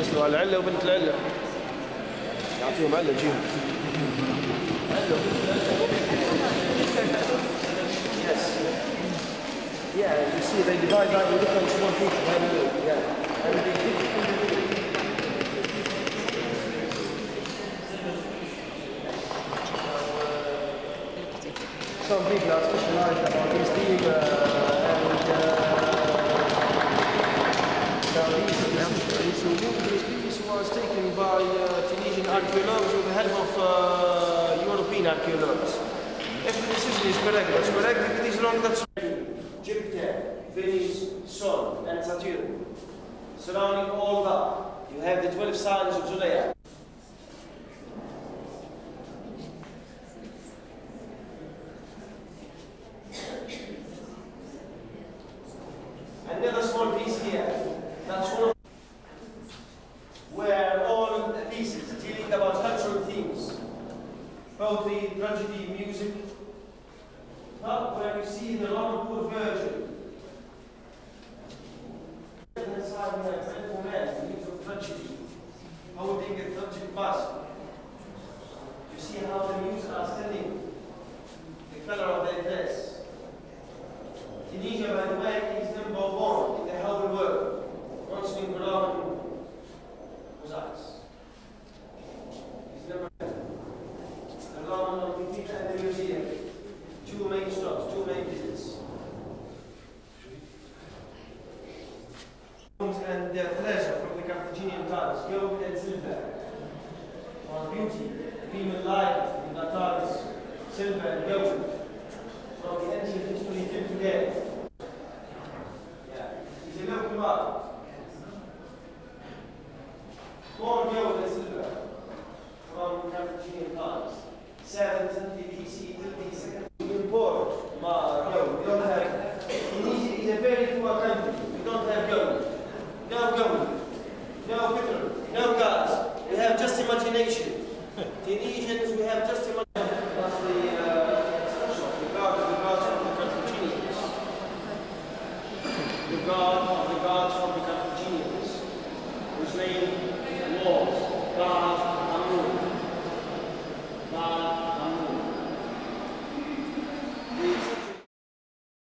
يسألوا على العلة وبنت العلة يعطيهم علة جيهم Yes. Yeah, you see they divide that into different small pieces. Yeah. And they some people are specialized about this team uh, and uh, archaeologists with the help of uh, European archaeologists. If the decision is correct, that's correct. If it is wrong, that's Jupiter, Venus, Sun, and Saturn. Surrounding all that, you have the 12 signs of Zodiac. Another small piece here. That's one of where all the pieces dealing about cultural themes, tragedy, music. But where you see the Poor version. Inside we have dreadful man, the use of tragedy, holding a tragic mask. And their treasure from the Carthaginian times, gold and silver. For beauty, human life in the times, silver and gold. From the ancient history till today. Yeah, it's a local market. More gold and silver from Carthaginian times. 7th century BC till the second. We import ma- gold. We don't have. Tunisia is a very poor country. We don't have gold. No gold. No petrol. No gas. We have just imagination. Tunisians, we have just imagination. That's the uh, special. The god of the gods of the Carthaginians. The god of the gods from the Carthaginians, whose name was God